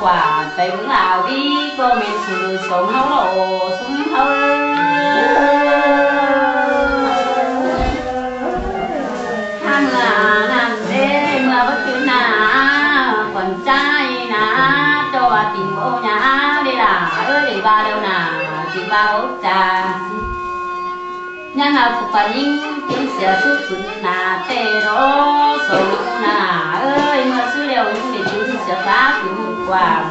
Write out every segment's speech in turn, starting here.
quả tay là đi có miền sự sống hấu lộ súng hấu tham là làm đê mưa bất cứ nà còn trai nà cho tình bố nhà đi là ơi đi ba đâu nà, chỉ ba ốc trà. Nhà nào phục và những tiếng sẽ chút chút nà, tê đó sống nà, ơi, mà sư liệu những để chúng cho ta cứu quảng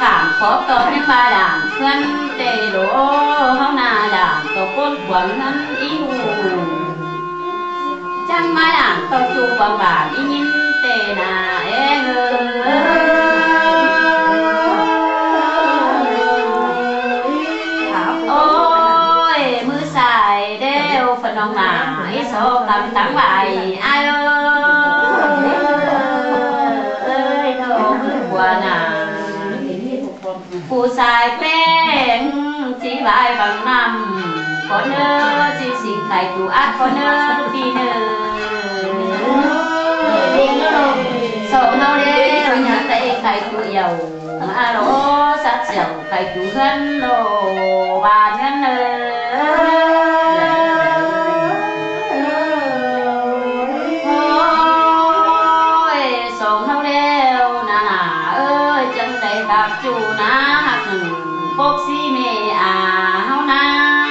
cảm khó tỏ những ba đàn thân tề đó hao nà đàn tổ côn quảng hân ý hù chẳng mai đàn tổ chu quảng bản ý nhìn tề nà e ngơ ôi, mưa xài đeo phần ông mà ý số cầm tặng bà chỉ bằng năm? Có nơ chỉ xin thầy chủ ác có nơ đi nơ sợ nâu đê rồi nhà tay thầy chủ giàu thằng a lỗ sát giàu thầy chủ gân lô bà nhân ôi sầu nâu đeo Gõ Để ơi, chân lỡ những chủ hấp hạt bốc xi mẹ à hao na.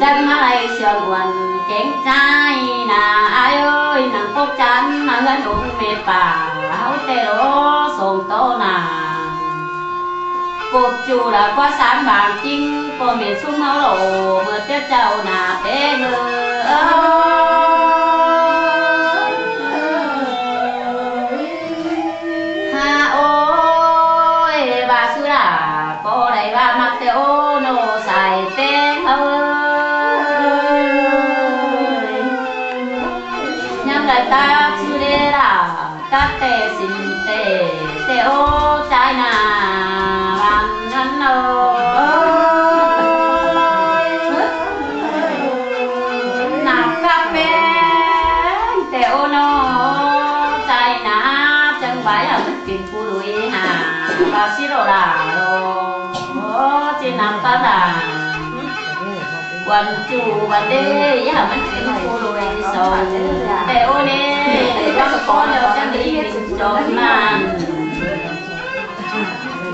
Chân má lại sườn quần kén trai nà, ai ơi, nàng bốc chán, nàng lên đúng mê bà hao tê lỗ, sồn tô nà. Cuộc chủ đã qua sáng vàng chinh có miền sung máu lộ, vừa tiếp chào nà bé ngơ phải là mất tiền phụ lùi hà. Bà xí đồ là đồ trên nam ta là quan chủ vấn đề ya mình tiền phụ lùi sầu tê ô nè quan có nhờ chân đi mình trốn mà.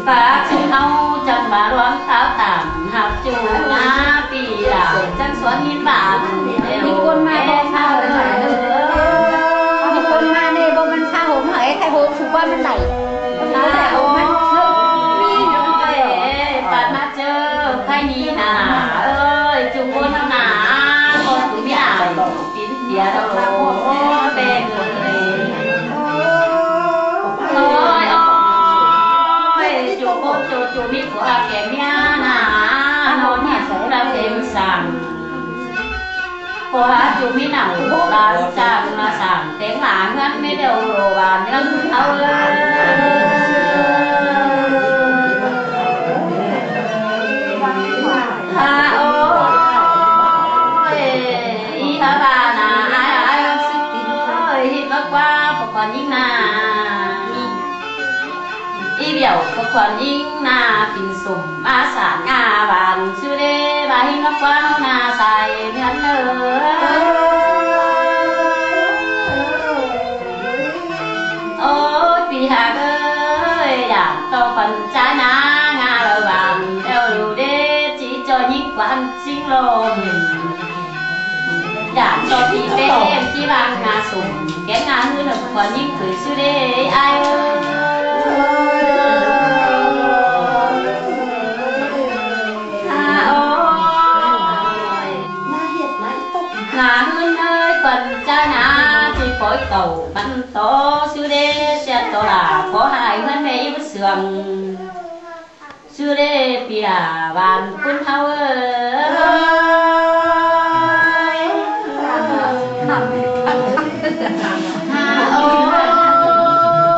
Ta chung hâu chẳng bà đoán táo tạm học chủ ngã bị là chân chơ khai nhi nà ơi chung quân năm nà con cũng biết à. Tín tía đâu bè người ôi ôi chủ cô chủ mi của kẻ mía nà, nó nhà sống ra thêm sàng. Cô hát chú mi nào là sàng là sàng, tiếng là ngắt mới đều đồ bà ngân ơi y biểu những nà ma sản ngà bàn sư đê và hít nó nà xài ngắn ôi vì hà ơi đàn to phần trái ná ngà lời bàn theo lưu đê chỉ cho những quan chính lồn đàn cho thì bé em chỉ bằng nga sùng kẻ nga hư lực còn những cười sư đê ai ơi sư đê sẽ to là có hai hơn mấy bức sườn sư đê bìa bàn quân thao ơi. Hà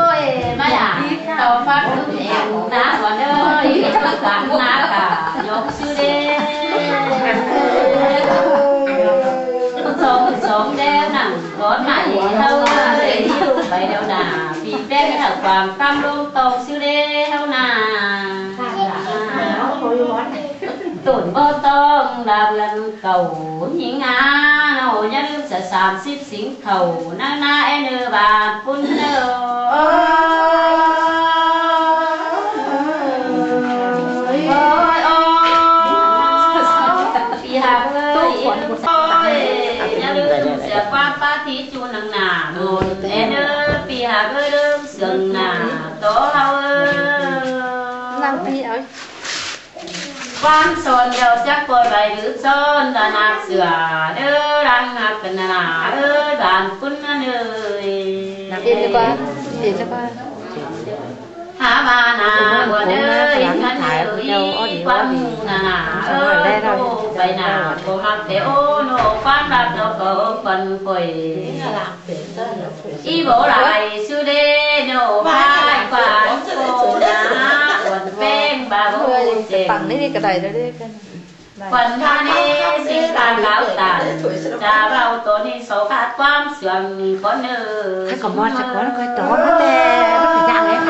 ôi, má à tàu phát cứ em ná còn ơi tất cả ná cả dọc sư đê sống sống đeo nặng có mày thâu ở quảng cam đô tàu siêu đê, heo nà. Tổn vô tông, đạp lần cầu nhĩ ngã hồ nhân lưu sẽ sàm xíp xính khẩu na na e nơ bà phun nơ ơi sườn nà tố hao ơi làm gì ấy quan son đều chắc coi bài nữ son là nạp sửa đơ đang nạp cần là đơ đoàn quân ơi Yên đi qua Yên đi qua há ba nà của đơ yên thân ơi quan nà nà ơ cô bài nà cô mặc thế ô nô quan đạt đồ cầu quần quầy y bố lại sư đê nô vai quan cô nà quần bên bà bố chèn Tặng đi đi cái này đó đi cái phần tha ni sinh tàn lão tàn cha vào tổ ni số khát quan sườn có nữ Cái còn mòn chắc quá nó coi tổ nó tè Nó phải